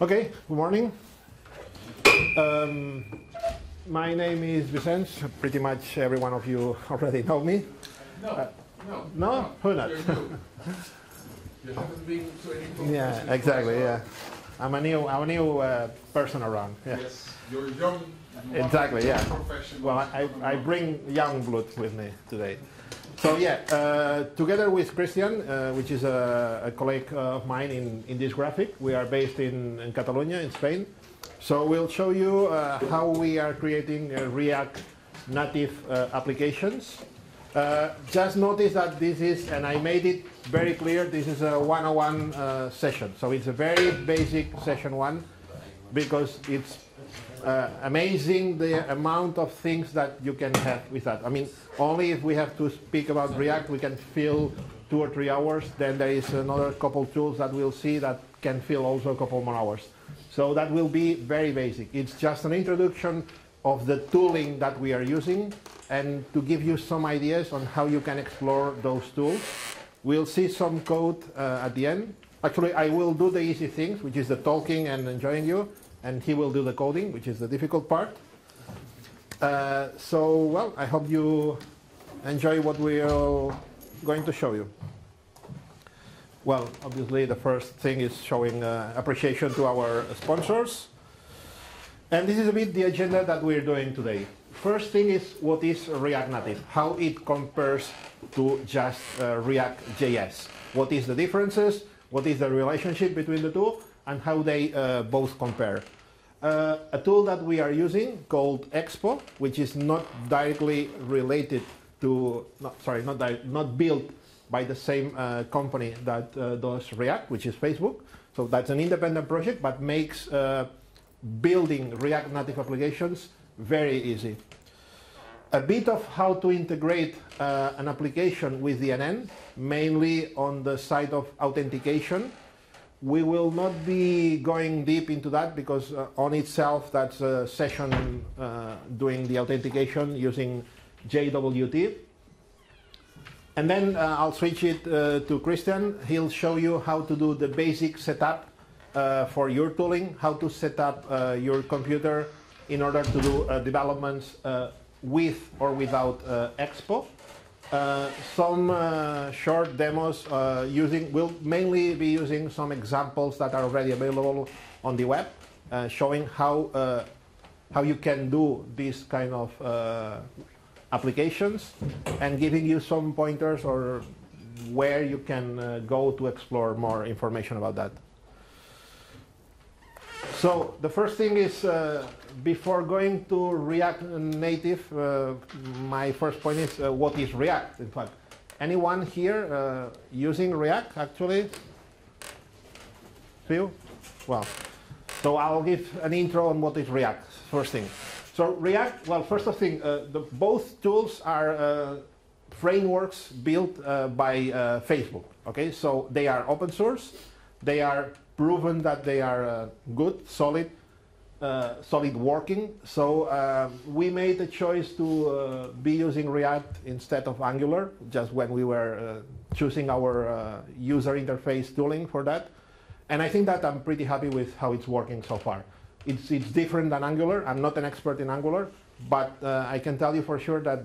Okay, good morning. Um, my name is Vicente. Pretty much every one of you already know me. No, no. No? Who not? You're new. You haven't been to any conference Yeah, exactly. Yeah, I'm a new, I'm a new uh, person around. Yeah. Yes, you're young. you Exactly, yeah. Well, I, I bring young blood with me today. So yeah, uh, together with Christian, uh, which is a, a colleague of mine in, in this graphic, we are based in, in Catalonia, in Spain. So we'll show you uh, how we are creating uh, React native uh, applications. Uh, just notice that this is, and I made it very clear, this is a 101 uh, session. So it's a very basic session one because it's uh, amazing the amount of things that you can have with that. I mean, only if we have to speak about React, we can fill two or three hours. Then there is another couple tools that we'll see that can fill also a couple more hours. So that will be very basic. It's just an introduction of the tooling that we are using and to give you some ideas on how you can explore those tools. We'll see some code uh, at the end. Actually, I will do the easy things, which is the talking and enjoying you, and he will do the coding, which is the difficult part. Uh, so, well, I hope you enjoy what we are going to show you. Well, obviously, the first thing is showing uh, appreciation to our sponsors. And this is a bit the agenda that we're doing today. First thing is what is React Native, how it compares to just uh, React JS. What is the differences, what is the relationship between the two, and how they uh, both compare. Uh, a tool that we are using called Expo, which is not directly related to, not, sorry, not, not built by the same uh, company that uh, does React, which is Facebook. So that's an independent project, but makes uh, building React Native applications very easy. A bit of how to integrate uh, an application with DNN, mainly on the side of authentication. We will not be going deep into that because uh, on itself that's a session uh, doing the authentication using JWT. And then uh, I'll switch it uh, to Christian. He'll show you how to do the basic setup uh, for your tooling, how to set up uh, your computer in order to do developments with or without Expo. Uh, some uh, short demos uh, using will mainly be using some examples that are already available on the web, uh, showing how uh, how you can do this kind of applications and giving you some pointers or where you can go to explore more information about that. So the first thing is before going to React Native, uh, my first point is uh, what is React? In fact, anyone here uh, using React actually? Few? Well, so I'll give an intro on what is React. First thing. So React, well, first of thing, uh, the, both tools are uh, frameworks built uh, by Facebook. Okay, so they are open source. They are proven that they are good, solid, uh, solid working. So uh, we made the choice to uh, be using React instead of Angular, just when we were uh, choosing our uh, user interface tooling for that. And I think that I'm pretty happy with how it's working so far. It's, it's different than Angular. I'm not an expert in Angular, but I can tell you for sure that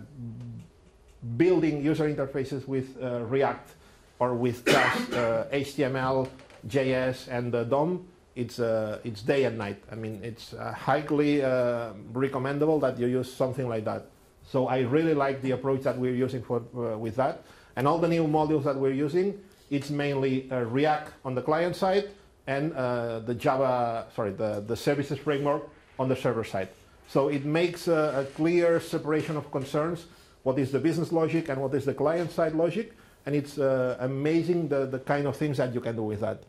building user interfaces with React or with just HTML, JS, and the DOM, it's, uh, it's day and night. I mean, it's uh, highly uh, recommendable that you use something like that. So I really like the approach that we're using for, uh, with that. And all the new modules that we're using, it's mainly uh, React on the client side and uh, the Java, sorry, the, the services framework on the server side. So it makes a, a clear separation of concerns. What is the business logic and what is the client side logic? And it's amazing the, the kind of things that you can do with that.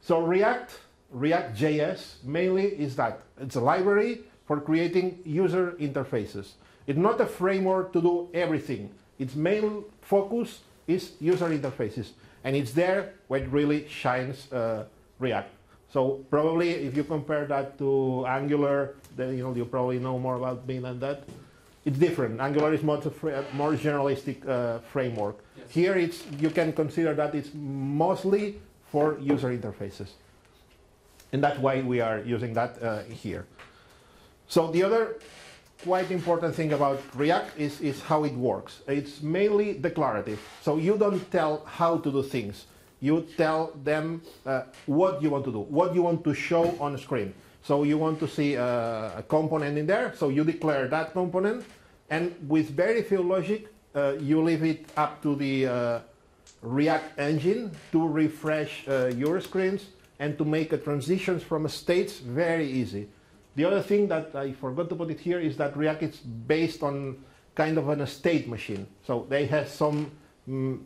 So React, React JS mainly is that. It's a library for creating user interfaces. It's not a framework to do everything. Its main focus is user interfaces. And it's there where it really shines uh, React. So probably if you compare that to Angular, then you know you probably know more about me than that. It's different. Angular is much a fra- more generalistic uh, framework. Yes. Here, it's you can consider that it's mostly for user interfaces. And that's why we are using that uh, here. So the other quite important thing about React is, is how it works. It's mainly declarative. So you don't tell how to do things. You tell them uh, what you want to do, what you want to show on screen. So you want to see a, a component in there, so you declare that component, and with very few logic, uh, you leave it up to the uh, React engine to refresh uh, your screens and to make a transitions from states very easy. The other thing that I forgot to put it here is that React is based on kind of an state machine. So they have some, mm,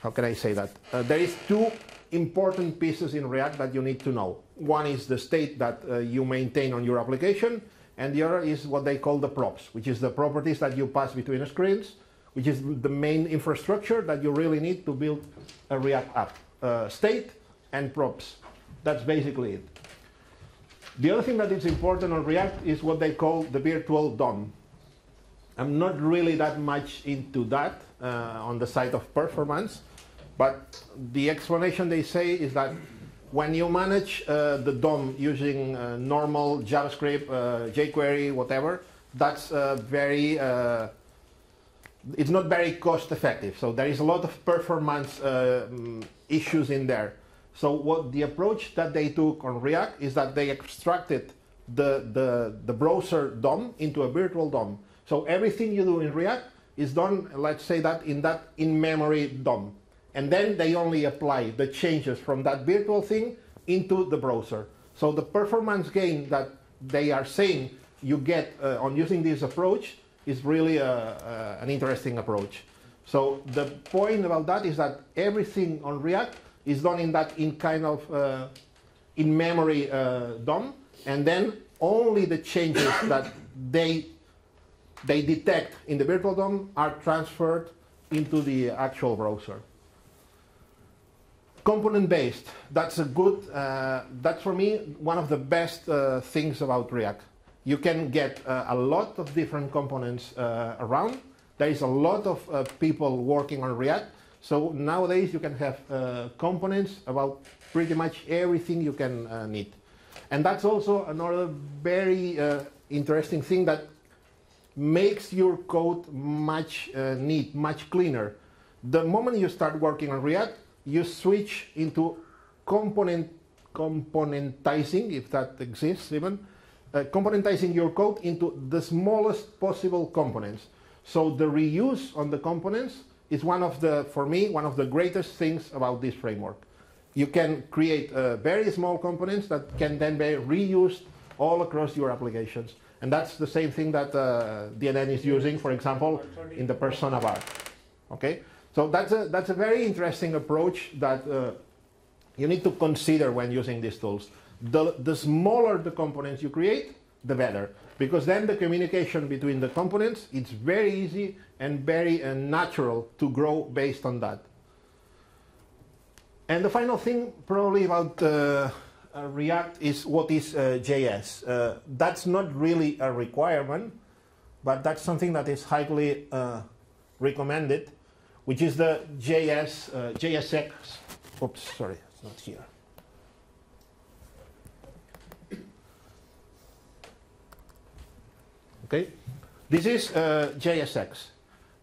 how can I say that? Uh, there is two important pieces in React that you need to know. One is the state that uh, you maintain on your application, and the other is what they call the props, which is the properties that you pass between screens, which is the main infrastructure that you really need to build a React app. Uh, state and props. That's basically it. The other thing that is important on React is what they call the virtual DOM. I'm not really that much into that uh, on the side of performance, but the explanation they say is that when you manage uh, the DOM using uh, normal JavaScript, uh, jQuery, whatever, that's uh, very, uh, it's not very cost effective. So there is a lot of performance mm, issues in there. So what the approach that they took on React is that they extracted the, the, the browser DOM into a virtual DOM. So everything you do in React is done, let's say that in that in-memory DOM. And then they only apply the changes from that virtual thing into the browser. So the performance gain that they are saying you get uh, on using this approach is really a, a, an interesting approach. So the point about that is that everything on React is done in that in kind of uh, in memory uh, DOM, and then only the changes that they they detect in the virtual DOM are transferred into the actual browser. Component based that's a good uh, that's for me one of the best uh, things about react. You can get uh, a lot of different components uh, around there is a lot of uh, people working on react. So nowadays you can have uh, components about pretty much everything you can need. And that's also another very interesting thing that makes your code much neat much cleaner. The moment you start working on react you switch into component componentizing, if that exists even, uh, componentizing your code into the smallest possible components. So the reuse on the components is one of the, for me, one of the greatest things about this framework. You can create uh, very small components that can then be reused all across your applications. And that's the same thing that uh, DNN is using, for example, in the persona bar. Okay? So that's a, that's a very interesting approach that uh, you need to consider when using these tools. The, the smaller the components you create, the better. Because then the communication between the components, it's very easy and very uh, natural to grow based on that. And the final thing probably about uh, uh React is what is uh, JS. Uh, that's not really a requirement, but that's something that is highly recommended which is the JS, uh, JSX, oops, sorry, it's not here. Okay, this is uh, JSX.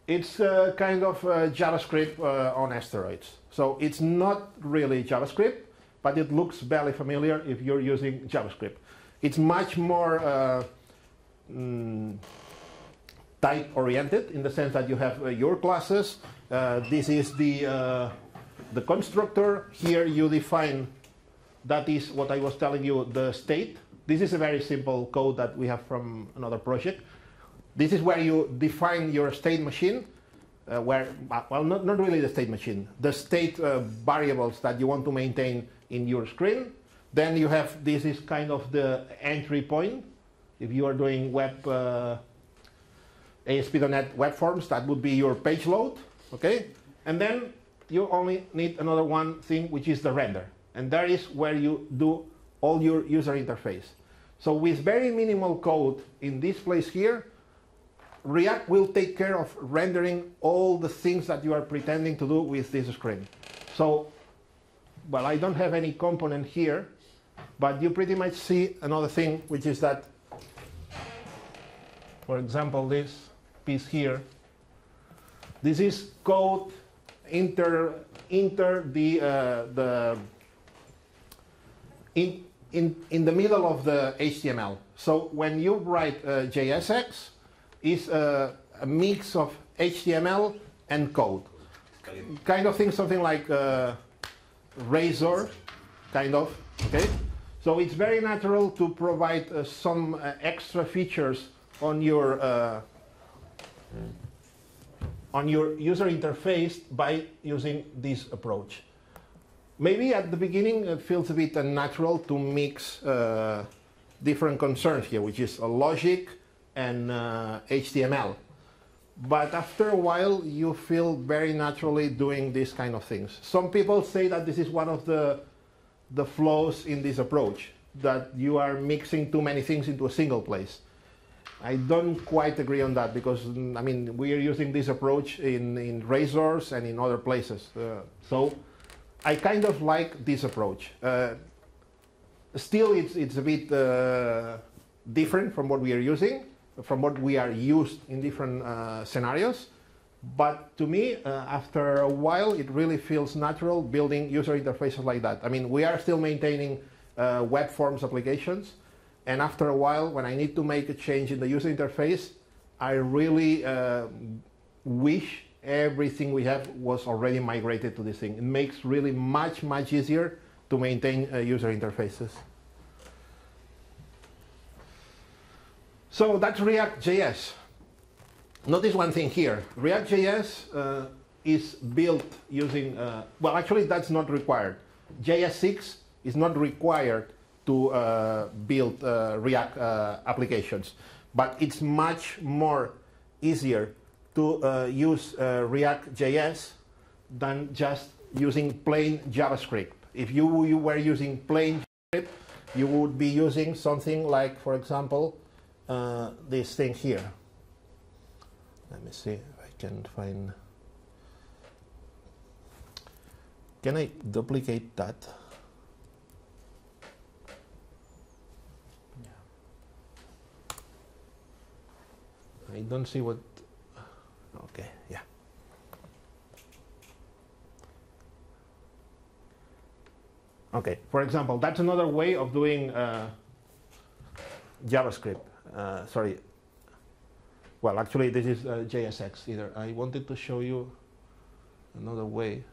It's uh, kind of uh, JavaScript uh, on asteroids. So it's not really JavaScript, but it looks very familiar if you're using JavaScript. It's much more uh, mm, type oriented in the sense that you have your classes this is the, the constructor. Here you define, that is what I was telling you, the state. This is a very simple code that we have from another project. This is where you define your state machine, uh, where, well, not, not really the state machine, the state uh, variables that you want to maintain in your screen. Then you have, this is kind of the entry point. If you are doing web, uh, ASP.NET web forms, that would be your page load okay? And then you only need another one thing, which is the render. And that is where you do all your user interface. So with very minimal code in this place here, React will take care of rendering all the things that you are pretending to do with this screen. So well, I don't have any component here, but you pretty much see another thing, which is that, for example, this piece here, this is code inter, inter the, uh, the in, in, in the middle of the HTML. So when you write uh, JSX, it's a, a mix of HTML and code. Kind of thing, something like uh, Razor, kind of, okay? So it's very natural to provide uh, some uh, extra features on your uh, on your user interface by using this approach. Maybe at the beginning it feels a bit unnatural to mix uh, different concerns here, which is logic and uh, HTML. But after a while, you feel very naturally doing these kind of things. Some people say that this is one of the, the flaws in this approach, that you are mixing too many things into a single place. I don't quite agree on that because, I mean, we are using this approach in, in razors and in other places. Uh, so I kind of like this approach. Uh, still, it's, it's a bit uh, different from what we are using, from what we are used in different uh, scenarios. But to me, uh, after a while, it really feels natural building user interfaces like that. I mean, we are still maintaining uh, web forms applications. And after a while, when I need to make a change in the user interface, I really uh, wish everything we have was already migrated to this thing. It makes really much, much easier to maintain uh, user interfaces. So that's React.js. Notice one thing here. React.js uh, is built using, uh, well, actually that's not required. JS6 is not required to uh, build uh, React uh, applications, but it's much more easier to uh, use React.js than just using plain JavaScript. If you, you were using plain JavaScript, you would be using something like, for example, uh, this thing here. Let me see if I can find. Can I duplicate that? I don't see what. Okay, yeah. Okay, for example, that's another way of doing uh, JavaScript. Uh, sorry. Well, actually, this is uh, JSX either. I wanted to show you another way.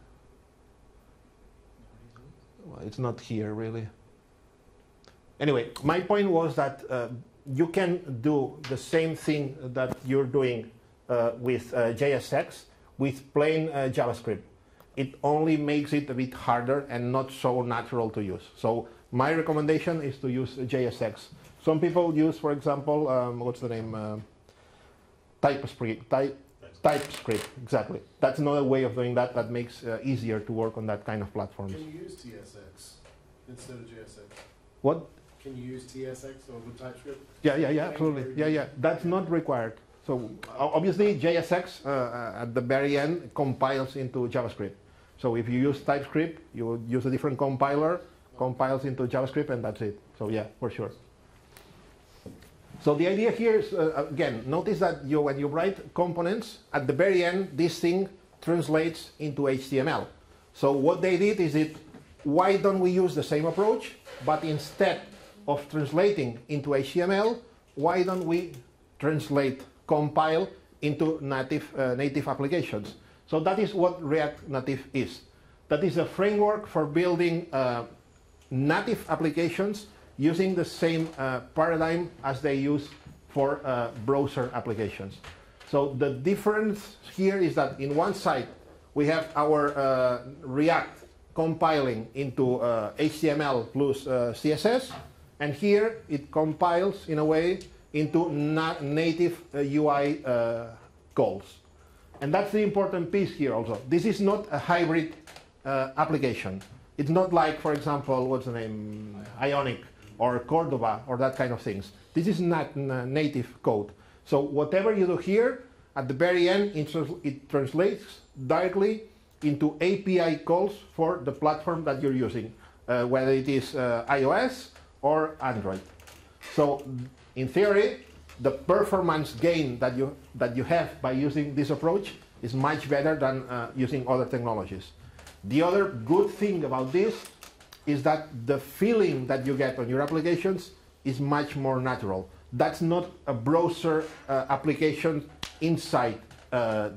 Well, it's not here really. Anyway, my point was that uh, you can do the same thing that you're doing with uh, JSX with plain uh, JavaScript. It only makes it a bit harder and not so natural to use. So my recommendation is to use JSX. Some people use, for example, um, what's the name? Uh, TypeScript. Type, TypeScript, exactly. That's another way of doing that that makes uh, easier to work on that kind of platforms. Can you use TSX instead of JSX? What? Can you use TSX over TypeScript? Yeah, yeah, yeah, absolutely. Yeah, yeah. That's not required. So obviously JSX uh, uh, at the very end compiles into JavaScript. So if you use TypeScript, you use a different compiler, compiles into JavaScript, and that's it. So yeah, for sure. So the idea here is, uh, again, notice that you, when you write components, at the very end, this thing translates into HTML. So what they did is it, why don't we use the same approach, but instead of translating into HTML, why don't we translate, compile into native, uh, native applications? So that is what React Native is. That is a framework for building uh, native applications using the same uh, paradigm as they use for uh, browser applications. So the difference here is that in one side we have our uh, React compiling into HTML plus CSS, and here it compiles in a way into na native UI calls. And that's the important piece here also. This is not a hybrid uh, application. It's not like, for example, what's the name, Ionic or Cordova or that kind of things. This is not native code. So whatever you do here, at the very end, it, trans it translates directly into API calls for the platform that you're using, uh, whether it is uh, iOS or Android. So, in theory, the performance gain that you, that you have by using this approach is much better than uh, using other technologies. The other good thing about this is that the feeling that you get on your applications is much more natural. That's not a browser uh, application inside uh,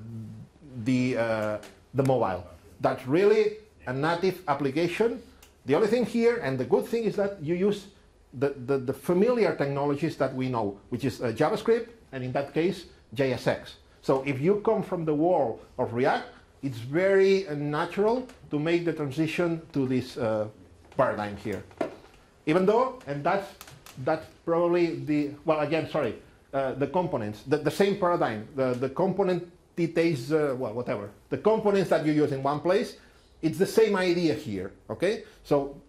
the, uh, the mobile. That's really a native application. The only thing here, and the good thing is that you use the, the, the familiar technologies that we know, which is uh, JavaScript, and in that case, JSX. So if you come from the world of React, it's very uh, natural to make the transition to this uh, paradigm here. Even though, and that's, that's probably the, well, again, sorry, uh, the components, the, the same paradigm, the, the component details, uh, well, whatever. The components that you use in one place, it's the same idea here, okay? So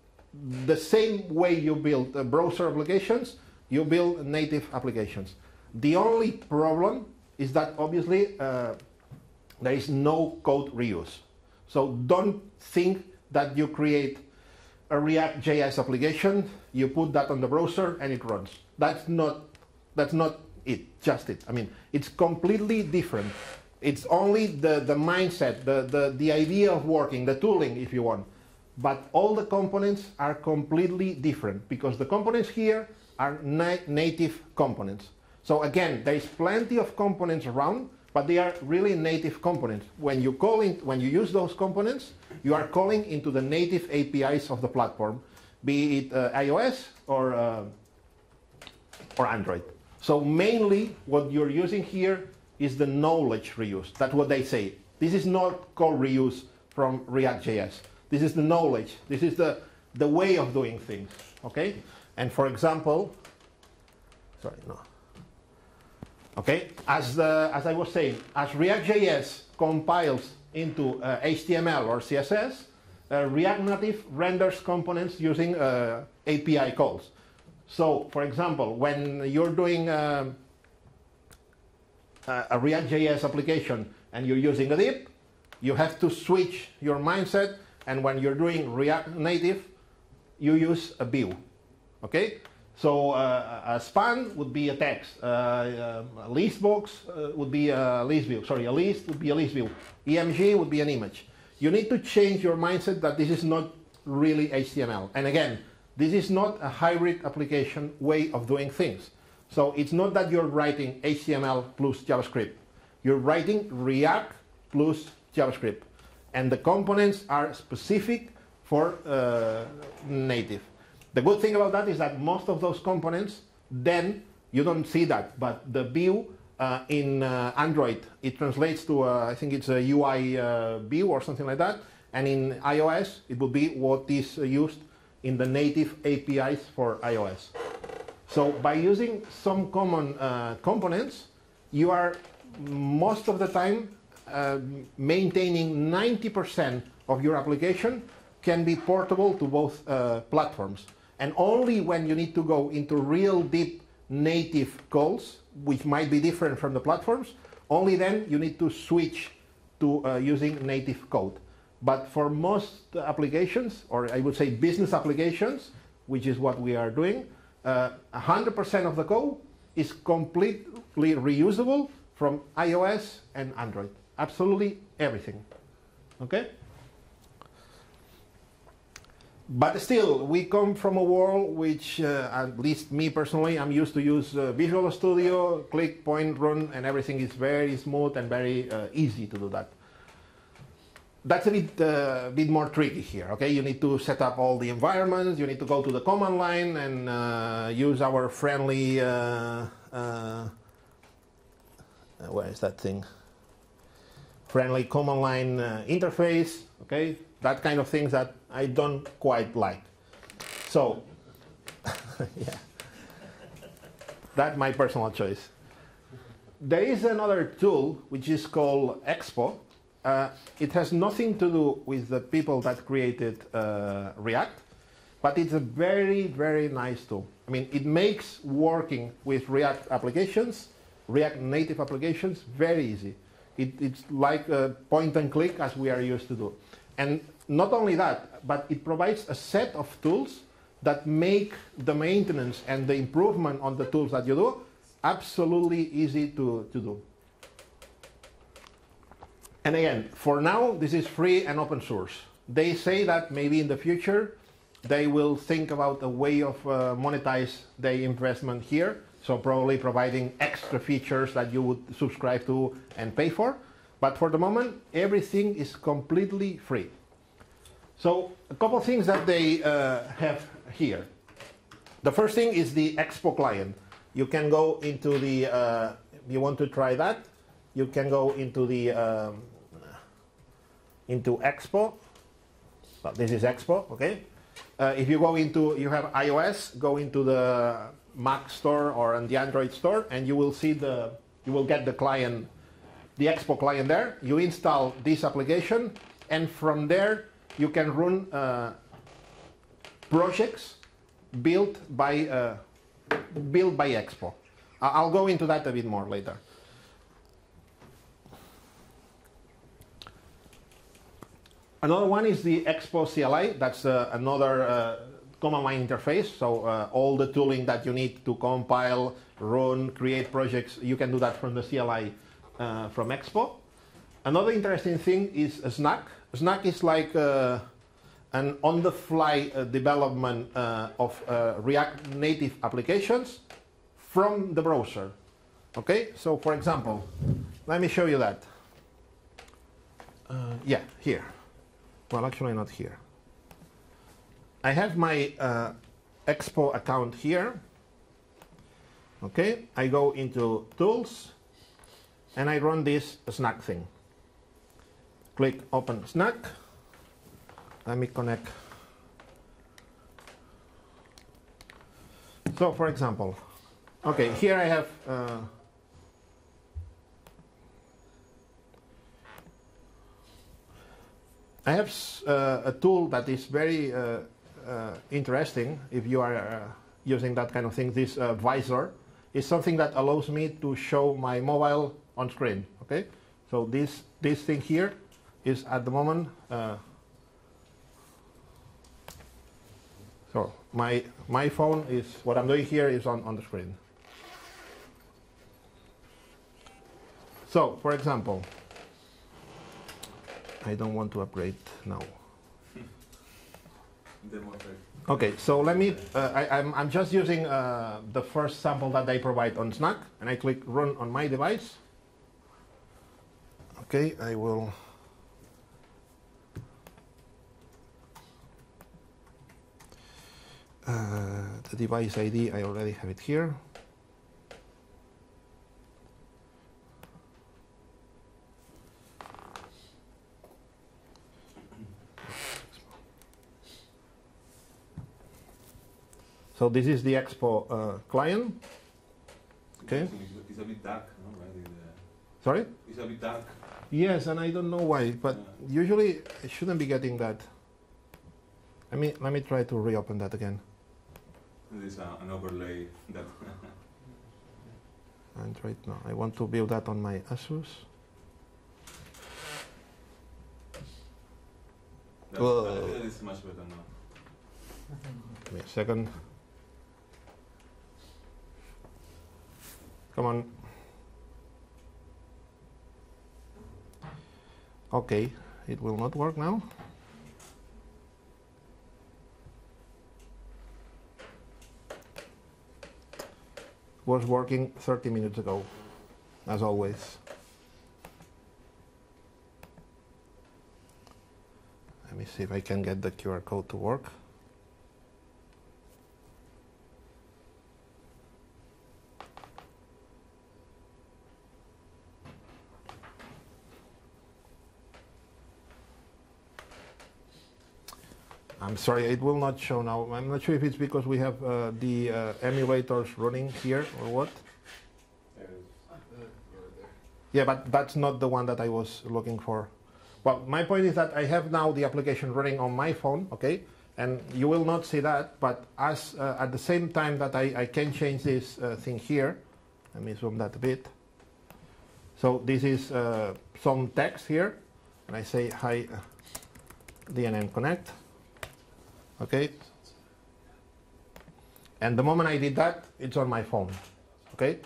the same way you build uh, browser applications, you build native applications. The only problem is that obviously uh, there is no code reuse. So don't think that you create a React JS application, you put that on the browser and it runs. That's not, that's not it, just it. I mean, it's completely different. It's only the, the mindset, the, the, the idea of working, the tooling, if you want. But all the components are completely different because the components here are na native components. So again, there is plenty of components around, but they are really native components. When you call in, when you use those components, you are calling into the native APIs of the platform, be it uh, iOS or uh, or Android. So mainly, what you're using here is the knowledge reuse. That's what they say. This is not called reuse from React.js. This is the knowledge. This is the, the way of doing things. Okay? And for example, sorry, no. Okay, as, the, as I was saying, as React.js compiles into uh, HTML or CSS, uh, React Native renders components using uh, API calls. So, for example, when you're doing um, a React.js application and you're using a div, you have to switch your mindset, and when you're doing React Native, you use a view. Okay? So uh, a span would be a text. Uh, a list box uh, would be a list view. Sorry, a list would be a list view. IMG would be an image. You need to change your mindset that this is not really HTML. And again, this is not a hybrid application way of doing things. So it's not that you're writing HTML plus JavaScript. You're writing React plus JavaScript. And the components are specific for uh, native. The good thing about that is that most of those components, then you don't see that, but the view uh, in uh, Android, it translates to, uh, I think it's a UI uh, view or something like that, and in iOS, it would be what is used in the native APIs for iOS. So by using some common uh, components, you are most of the time uh, maintaining 90% of your application can be portable to both uh, platforms. And only when you need to go into real deep native calls, which might be different from the platforms, only then you need to switch to uh, using native code. But for most applications, or I would say business applications, which is what we are doing, 100% uh, of the code is completely reusable from iOS and Android. Absolutely everything. Okay? But still, we come from a world which, uh, at least me personally, I'm used to use uh, Visual Studio, click, point, run, and everything is very smooth and very uh, easy to do that. That's a bit, uh, bit more tricky here, okay? You need to set up all the environments, you need to go to the command line and uh, use our friendly, uh, where is that thing? Friendly command line interface, okay? That kind of things that I don't quite like. So, yeah, that's my personal choice. There is another tool which is called Expo. Uh, it has nothing to do with the people that created uh, React, but it's a very, very nice tool. I mean, it makes working with React applications, React native applications, very easy. It, it's like a point and click as we are used to do. And not only that, but it provides a set of tools that make the maintenance and the improvement on the tools that you do absolutely easy to, to do. And again, for now, this is free and open source. They say that maybe in the future they will think about a way of uh, monetize the investment here. So probably providing extra features that you would subscribe to and pay for. But for the moment, everything is completely free. So a couple things that they uh, have here. The first thing is the Expo client. You can go into the, uh, you want to try that, you can go into the, um, into Expo. Well, this is Expo, okay? Uh, if you go into, you have iOS, go into the Mac store or on the Android store, and you will see the, you will get the client, the Expo client there. You install this application, and from there you can run uh, projects built by uh, built by Expo. I'll go into that a bit more later. Another one is the Expo CLI. That's uh, another uh, command line interface. So uh, all the tooling that you need to compile, run, create projects, you can do that from the CLI uh, from Expo. Another interesting thing is Snack. Snack is like uh, an on-the-fly uh, development uh, of uh, React Native applications from the browser. Okay, so for example, let me show you that. Yeah, here. Well, actually not here. I have my uh, Expo account here. Okay, I go into Tools, and I run this Snack thing. Click Open Snack. Let me connect. So, for example, okay, here I have. Uh, I have uh, a tool that is very uh, interesting if you are uh, using that kind of thing. This uh, Vysor is something that allows me to show my mobile on screen. Okay, so this this thing here is at the moment. Uh, so my my phone is what I'm doing here is on, on the screen. So, for example, I don't want to upgrade now. Okay, so let me, uh, I, I'm, I'm just using uh, the first sample that they provide on Snack, and I click run on my device. Okay, I will. Uh, the device ID, I already have it here. So this is the Expo uh, client. Okay. It's, a bit dark, no? Right? Uh, Sorry? It's a bit dark. Yes, and I don't know why, but Yeah. usually I shouldn't be getting that. Let me let me try to reopen that again. There's a, an overlay that. And right now I want to build that on my Asus. that, Whoa. that is much better now. Give me a second. Come on. Okay, it will not work now. Was working 30 minutes ago, as always. Let me see if I can get the QR code to work. I'm sorry, it will not show now. I'm not sure if it's because we have uh, the uh, emulators running here or what. Yeah, but that's not the one that I was looking for. Well, my point is that I have now the application running on my phone, okay? And you will not see that, but as uh, at the same time that I, I can change this uh, thing here, let me zoom that a bit. So this is uh, some text here, and I say hi uh, DNN Connect. Okay. And the moment I did that, it's on my phone. Okay.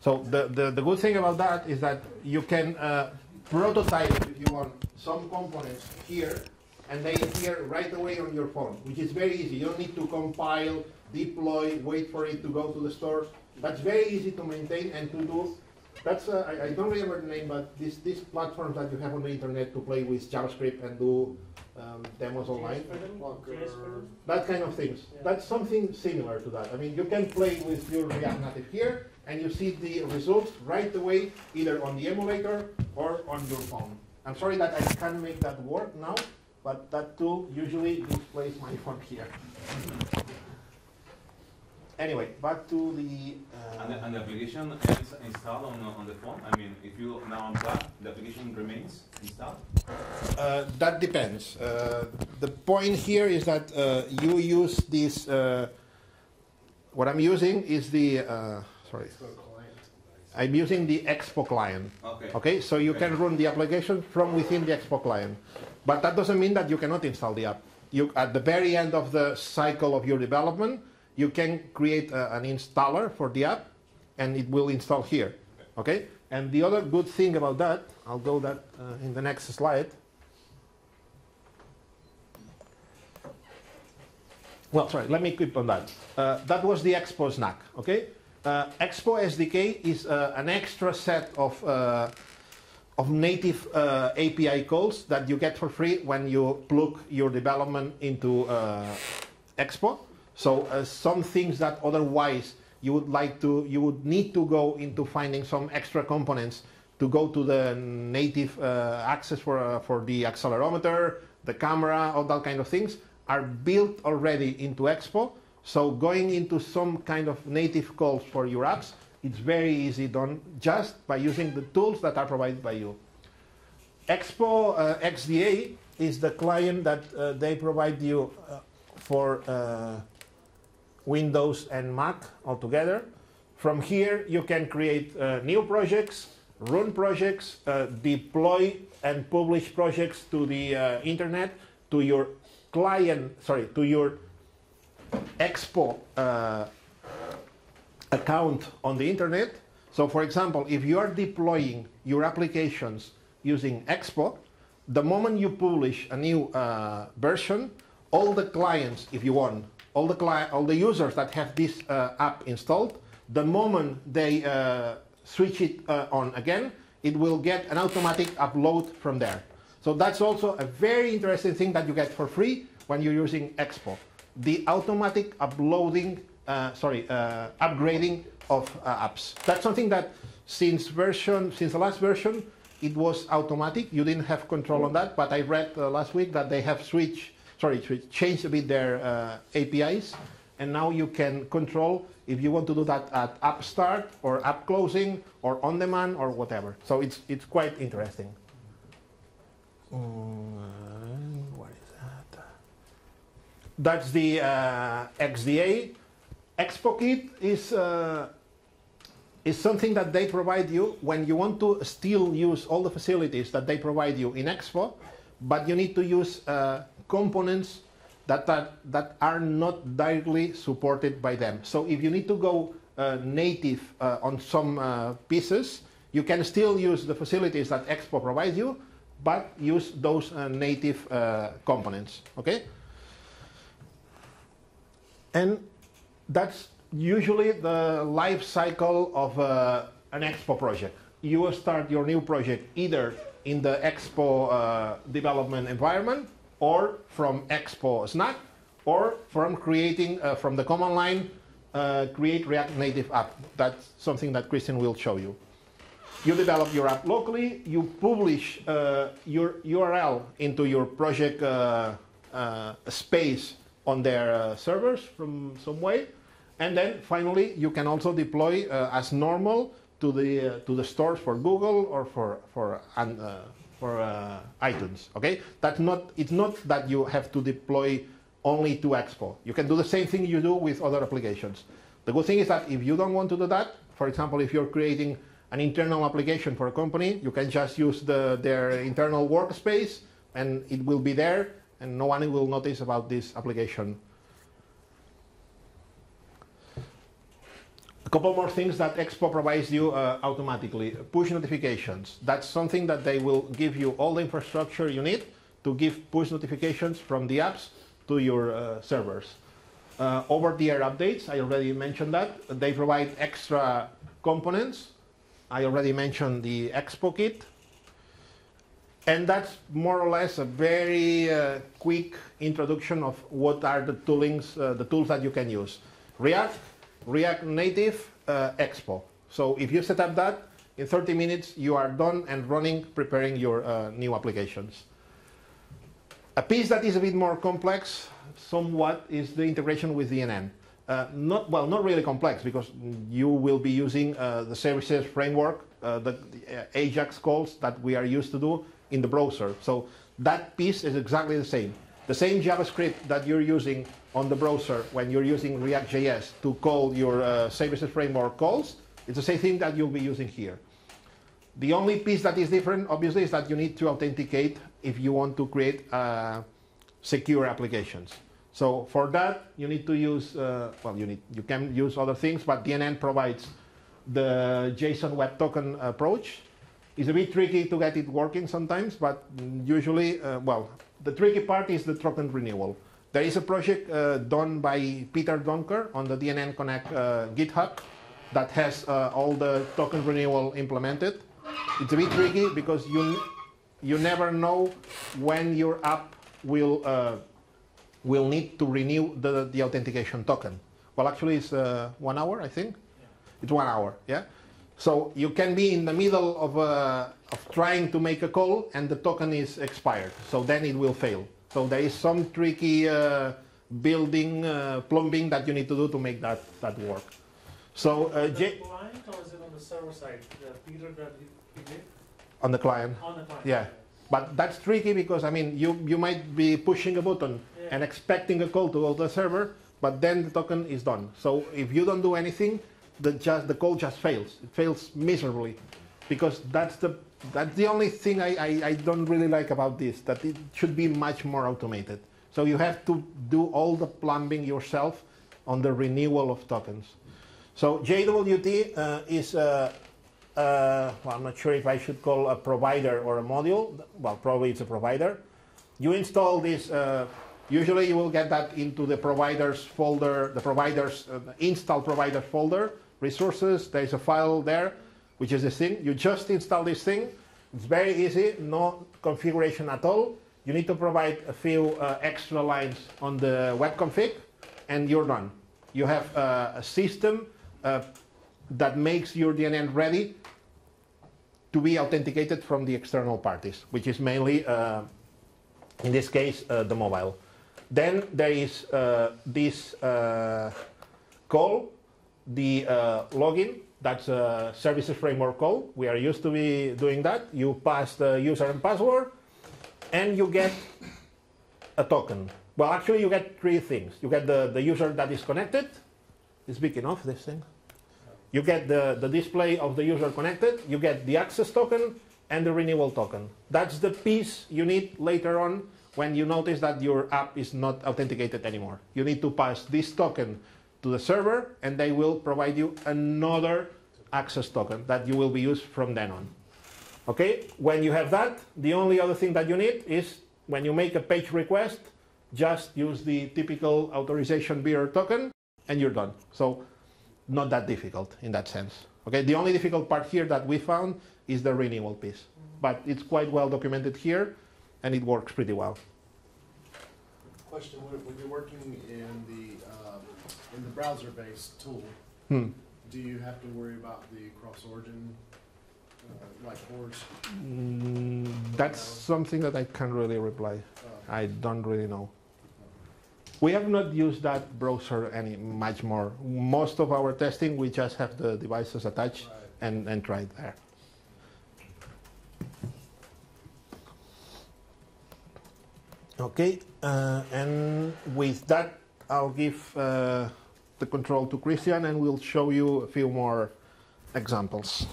So the, the, the good thing about that is that you can uh, prototype, if you want, some components here, and they appear right away on your phone, which is very easy. You don't need to compile, deploy, wait for it to go to the stores. That's very easy to maintain and to do. That's uh, I, I don't remember the name, but these these platforms that you have on the internet to play with JavaScript and do um, demos online. That kind of things. Yeah. That's something similar to that. I mean, you can play with your React Native here, and you see the results right away, either on the emulator or on your phone. I'm sorry that I can't make that work now, but that tool usually displays my phone here. Anyway, back to the. Uh, And the, and the application is installed on, on the phone? I mean, if you now unplug, the application remains installed? Uh, that depends. Uh, the point here is that uh, you use this. Uh, what I'm using is the. Uh, sorry. I'm using the Expo client. Okay. Okay, so you Okay. can run the application from within the Expo client, but that doesn't mean that you cannot install the app. You at the very end of the cycle of your development, you can create a, an installer for the app, and it will install here. Okay, and the other good thing about that, I'll go that uh, in the next slide. Well, sorry, let me keep on that. Uh, that was the Expo snack, okay? Uh, Expo SDK is uh, an extra set of, uh, of native uh, API calls that you get for free when you plug your development into Expo. So uh, some things that otherwise you would like to, you would need to go into finding some extra components to go to the native uh, access for, uh, for the accelerometer, the camera, all that kind of things are built already into Expo. So going into some kind of native calls for your apps, it's very easy done just by using the tools that are provided by you. Expo uh, XDE is the client that uh, they provide you uh, for uh, Windows and Mac altogether. From here, you can create uh, new projects, run projects, uh, deploy and publish projects to the uh, internet, to your client, sorry, to your Expo uh, account on the internet. So, for example, if you are deploying your applications using Expo, the moment you publish a new uh, version, all the clients, if you want, all the cli- all the users that have this uh, app installed, the moment they uh, switch it uh, on again, it will get an automatic upload from there. So that's also a very interesting thing that you get for free when you're using Expo. The automatic uploading, uh, sorry, uh, upgrading of apps. That's something that since version, since the last version, it was automatic. You didn't have control on that, but I read last week that they have switched, sorry, changed a bit their uh, APIs, and now you can control if you want to do that at app start or app closing or on demand or whatever. So it's it's quite interesting. Mm, what is that? That's the uh, XDE. ExpoKit is uh, is something that they provide you when you want to still use all the facilities that they provide you in Expo, but you need to use uh, components that are, that are not directly supported by them. So if you need to go uh, native uh, on some uh, pieces, you can still use the facilities that Expo provides you, but use those uh, native uh, components. Okay. And that's usually the life cycle of uh, an Expo project. You will start your new project either in the Expo development environment or from Expo Snack or from creating uh, from the command line uh, create React Native app. That's something that Christian will show you. You develop your app locally, you publish uh, your URL into your project uh, uh, space on their uh, servers from some way, and then finally you can also deploy as normal to the to the stores for Google or for for for uh, iTunes. Okay, that's not it's not that you have to deploy only to Expo. You can do the same thing you do with other applications. The good thing is that if you don't want to do that, for example, if you're creating an internal application for a company, you can just use the, their internal workspace and it will be there and no one will notice about this application. Couple more things that Expo provides you uh, automatically. Push notifications. That's something that they will give you all the infrastructure you need to give push notifications from the apps to your uh, servers. Uh, over-the-air updates, I already mentioned that. They provide extra components. I already mentioned the Expo kit. And that's more or less a very uh, quick introduction of what are the toolings, uh, the tools that you can use. React, React Native, uh, Expo. So if you set up that, in 30 minutes you are done and running, preparing your uh, new applications. A piece that is a bit more complex, somewhat, is the integration with DNN. Uh, not well, not really complex because you will be using uh, the services framework, uh, the, uh, Ajax calls that we are used to do in the browser. So that piece is exactly the same. The same JavaScript that you're using on the browser when you're using React.js to call your uh, services framework calls, it's the same thing that you'll be using here. The only piece that is different, obviously, is that you need to authenticate if you want to create uh, secure applications. So for that, you need to use, uh, well, you, need, you can use other things, but DNN provides the JSON Web Token approach. It's a bit tricky to get it working sometimes, but usually, uh, well, the tricky part is the token renewal. There is a project uh, done by Peter Donker on the DNN Connect uh, GitHub that has uh, all the token renewal implemented. It's a bit tricky because you you never know when your app will uh, will need to renew the, the authentication token. Well, actually, it's uh, one hour, I think. It's one hour, yeah. So you can be in the middle of, uh, of trying to make a call and the token is expired. So then it will fail. So there is some tricky uh, building, uh, plumbing that you need to do to make that, that work. So uh, J- client or is it on the server side? The Peter that he, he did on the client. on the client. Yeah. But that's tricky because I mean you, you might be pushing a button Yeah. and expecting a call to go to the server, but then the token is done. So if you don't do anything, the just the call just fails. It fails miserably, because that's the that's the only thing I, I, I don't really like about this. That it should be much more automated. So you have to do all the plumbing yourself on the renewal of tokens. So JWT uh, is uh, uh, well, I'm not sure if I should call a provider or a module. Well, probably it's a provider. You install this. Uh, usually, you will get that into the providers folder, the providers uh, install provider folder, resources. There is a file there, which is this thing. You just install this thing. It's very easy, no configuration at all. You need to provide a few uh, extra lines on the web config, and you're done. You have uh, a system uh, that makes your DNN ready to be authenticated from the external parties, which is mainly, uh, in this case, uh, the mobile. Then there is uh, this call, the login. That's a services framework call. We are used to be doing that. You pass the user and password, and you get a token. Well, actually, you get three things. You get the, the user that is connected. It's big enough, this thing. You get the, the display of the user connected, you get the access token, and the renewal token. That's the piece you need later on when you notice that your app is not authenticated anymore. You need to pass this token to the server, and they will provide you another access token that you will be used from then on. Okay, when you have that, the only other thing that you need is when you make a page request, just use the typical authorization bearer token, and you're done. So not that difficult in that sense. Okay, the only difficult part here that we found is the renewal piece, but it's quite well documented here, and it works pretty well. Question, when you're working in the, um, in the browser-based tool, Hmm. do you have to worry about the cross-origin, uh, like CORS? Mm, that's something that I can't really reply. Uh, I don't really know. We have not used that browser any much more. Most of our testing, we just have the devices attached right. and, and try it there. Okay, uh, and with that, I'll give uh, the control to Christian and we'll show you a few more examples.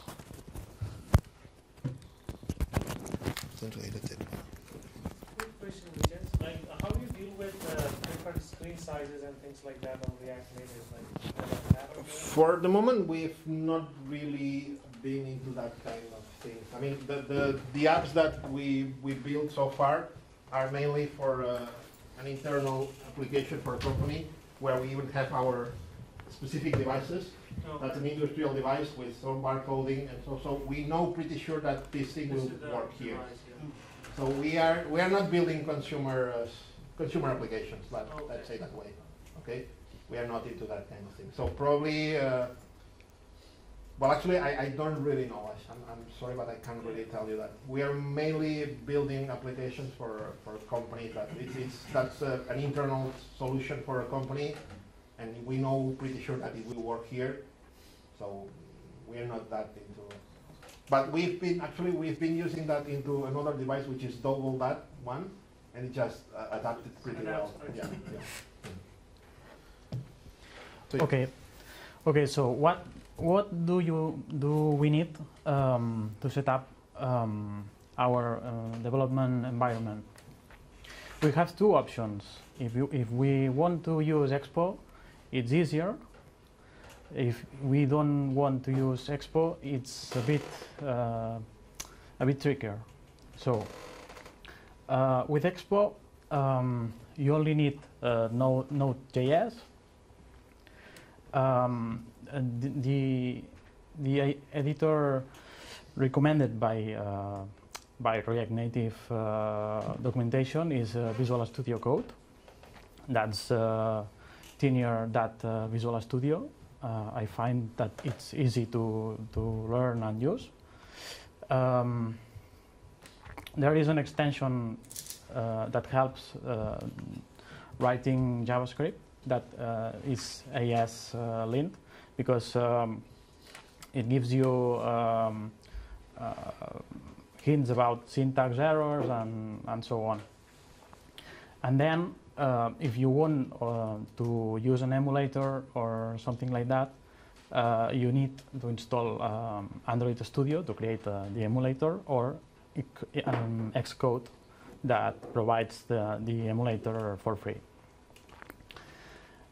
For the moment, we've not really been into that kind of thing. I mean, the, the, the apps that we, we built so far are mainly for uh, an internal application for a company where we even have our specific devices. No. That's an industrial device with some barcoding and so, so we know pretty sure that this thing This will work here. device, yeah. So we are, we are not building consumer, uh, consumer applications, let, Okay. let's say that way, okay? We are not into that kind of thing. So probably, uh, well, actually, I, I don't really know. I- I'm, I'm sorry, but I can't really tell you that. We are mainly building applications for, for companies that it's, it's, that's uh, an internal solution for a company, and we know pretty sure that it will work here. So we are not that into. But we've been actually we've been using that into another device which is double that one, and it just uh, adapted pretty well. Yeah, well. yeah. So yeah. Okay, okay. So what what do you do we need um, to set up um, our uh, development environment? We have two options. If you if we want to use Expo, it's easier. If we don't want to use Expo, it's a bit uh, a bit trickier. So uh, with Expo, um, you only need uh, Node Node.js um, the, the editor recommended by uh, by React Native uh, documentation is uh, Visual Studio Code. That's thinner that Visual Studio. I find that it's easy to to learn and use. Um, there is an extension uh, that helps uh, writing JavaScript that uh, is AS linked because um, it gives you um, uh, hints about syntax errors and, and so on. And then uh, if you want uh, to use an emulator or something like that, uh, you need to install um, Android Studio to create uh, the emulator or um, Xcode that provides the, the emulator for free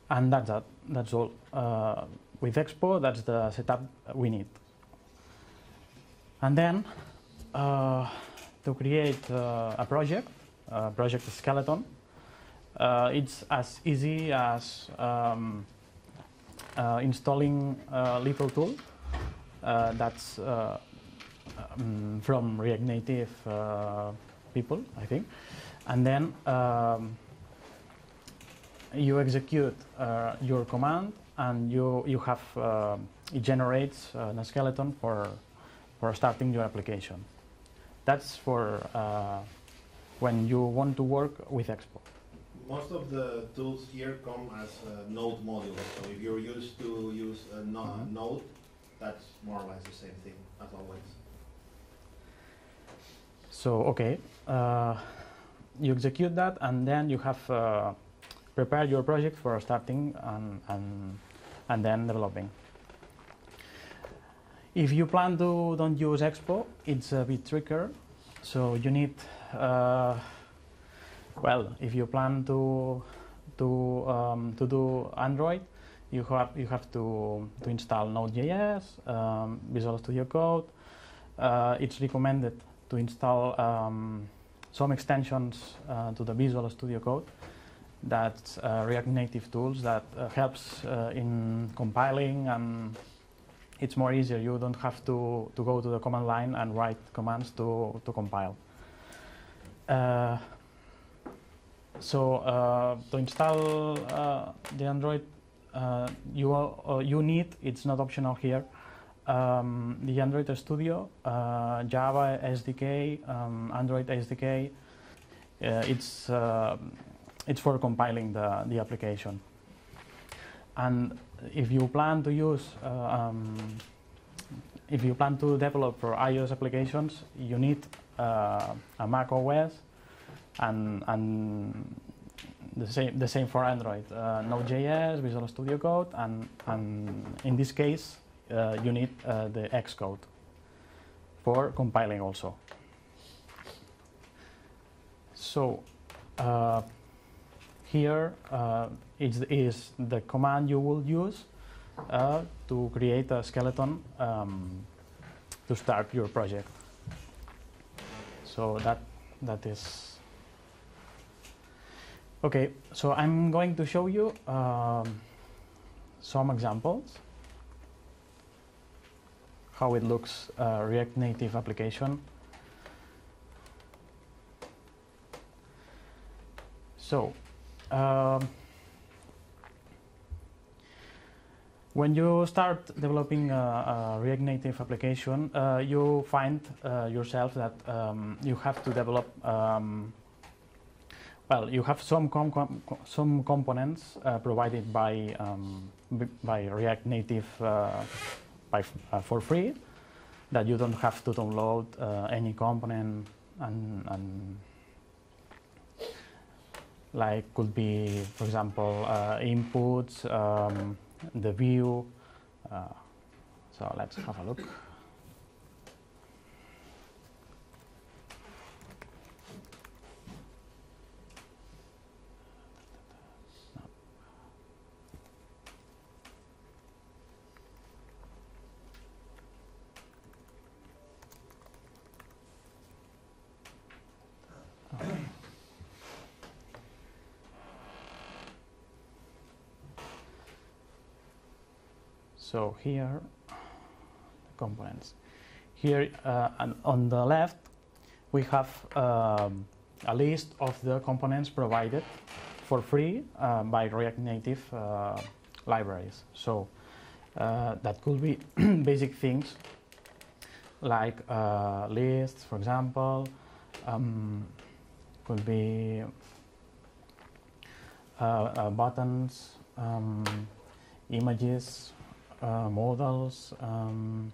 and that's that. That's all. With Expo, that's the setup we need. And then uh, to create uh, a project, a project skeleton, uh, it's as easy as um, uh, installing a little tool uh, that's um, from React Native people, I think, and then. Um, you execute your command and you you have uh, it generates uh, a skeleton for for starting your application. That's for uh, when you want to work with Expo. Most of the tools here come as uh, Node modules. So if you're used to use a no- Mhm. Node, that's more or less the same thing as always. So okay, uh, you execute that and then you have uh, prepared your project for starting and, and and then developing. If you plan to don't use Expo, it's a bit trickier. So you need, uh, well, if you plan to to um, to do Android, you have you have to to install Node.js, um, Visual Studio Code. Uh, it's recommended to install um, some extensions uh, to the Visual Studio Code. That's uh, React Native tools that uh, helps uh, in compiling and it's more easier. You don't have to, to go to the command line and write commands to, to compile. Uh, so uh, to install uh, the Android, you, you need, it's not optional here, um, the Android Studio, Java SDK, um, Android SDK. It's it's for compiling the, the application. And if you plan to use, uh, um, if you plan to develop for iOS applications, you need uh, a Mac OS and, and the same, the same for Android. Uh, Node.js, Visual Studio Code, and, and in this case, uh, you need uh, the Xcode for compiling also. So uh, here uh, is, is the command you will use uh, to create a skeleton um, to start your project. So that that is okay. So I'm going to show you um, some examples how it looks uh, React Native application. So. Um, when you start developing a, a React Native application, uh, you find uh, yourself that um, you have to develop. Um, well, you have some com com some components uh, provided by um, by React Native uh, by uh, for free that you don't have to download uh, any component and, and like could be, for example, inputs um, the view. Uh, so let's have a look. So here, the components. Here uh, on the left, we have um, a list of the components provided for free uh, by React Native uh, libraries. So uh, that could be basic things like uh, lists, for example, um, could be uh, buttons, um, images, modals um,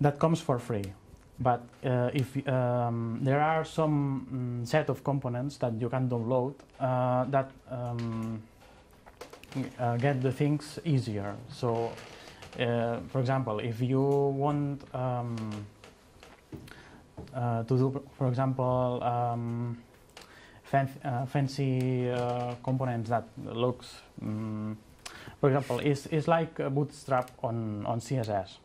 that comes for free. But uh, if um, there are some um, set of components that you can download uh, that um, uh, get the things easier. So, uh, for example, if you want um, uh, to do, for example, um, fan fancy components that looks um, for example, is is like Bootstrap on on CSS.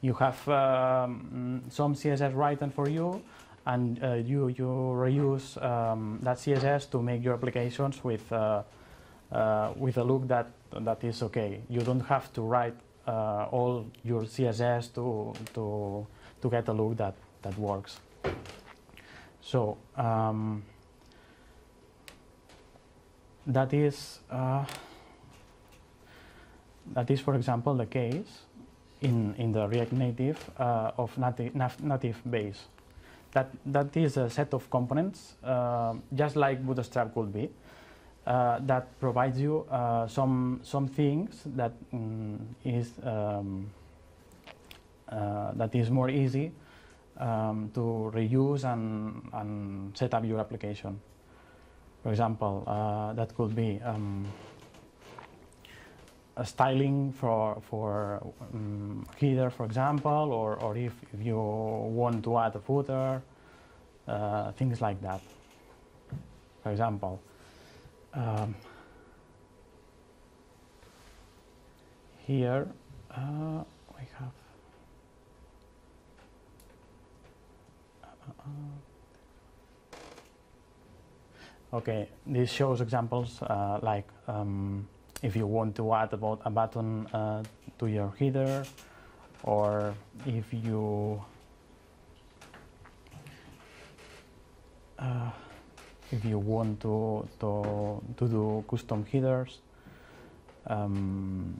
You have um, some CSS written for you, and uh, you you reuse um, that CSS to make your applications with uh, uh, with a look that that is okay. You don't have to write uh, all your CSS to to to get a look that that works. So um, that is. That is, for example, the case in, in the React Native uh, of native, native base. That, that is a set of components, uh, just like Bootstrap could be, uh, that provides you uh, some, some things that mm, is, um, uh, that is more easy um, to reuse and, and set up your application. For example, uh, that could be um, styling for for um, header, for example, or or if, if you want to add a footer, uh, things like that. For example, um, here uh, we have. Uh, okay, this shows examples uh, like. Um, if you want to add about a button uh, to your header or if you uh, if you want to to to do custom headers um,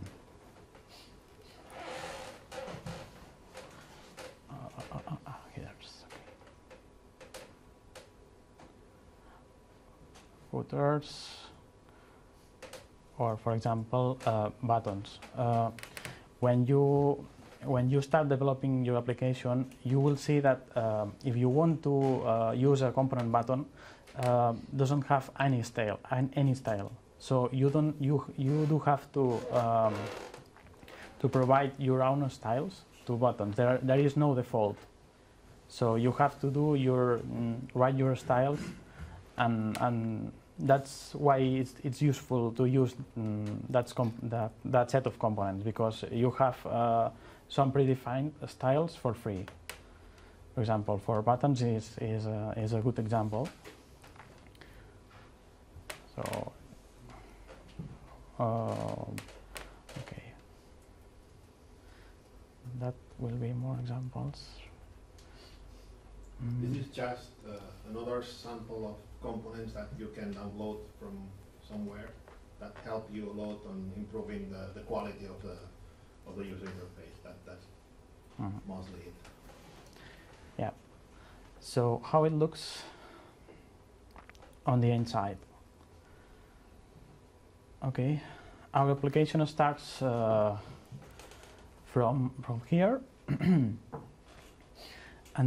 footers or for example uh, buttons. Uh, when you when you start developing your application, you will see that uh, if you want to uh, use a component button, uh, doesn't have any style, any style. So you don't you you do have to um, to provide your own styles to buttons. There there is no default. So you have to do your mm, write your styles and and that's why it's, it's useful to use mm, that's comp- that, that set of components because you have uh, some predefined styles for free. For example, for buttons is, is, a, is a good example. So, um, okay. That will be more examples. Mm. This is just uh, another sample of components that you can download from somewhere that help you a lot on improving the, the quality of the of the user interface. That that's Mhm. mostly it. So how it looks on the inside. Okay, our application starts uh, from from here, and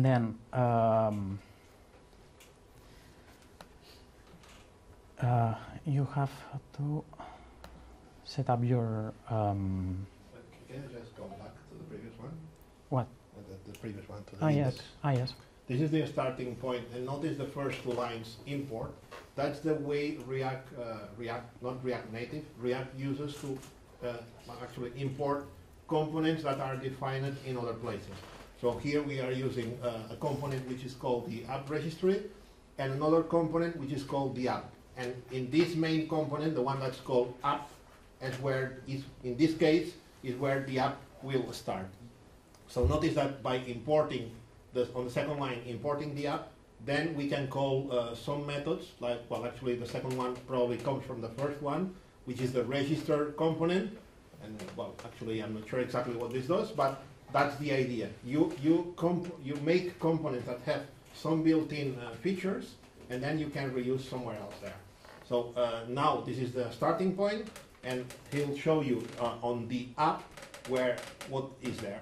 then um, uh, you have to set up your um, can you just go back to the previous one? What? Uh, The, the previous one to the ah index. yes ah yes This is the starting point, and notice the first two lines, import. That's the way React, uh, React, not React Native, React uses to uh, actually import components that are defined in other places. So here we are using uh, a component which is called the app registry, and another component which is called the app. And in this main component, the one that's called app, is where is in this case is where the app will start. So notice that by importing the, on the second line, importing the app, then we can call uh, some methods, like, well, actually the second one probably comes from the first one, which is the register component. And, well, actually, I'm not sure exactly what this does, but that's the idea. You, you, you make components that have some built-in uh, features, and then you can reuse somewhere else there. So uh, now this is the starting point, and he'll show you uh, on the app where what is there.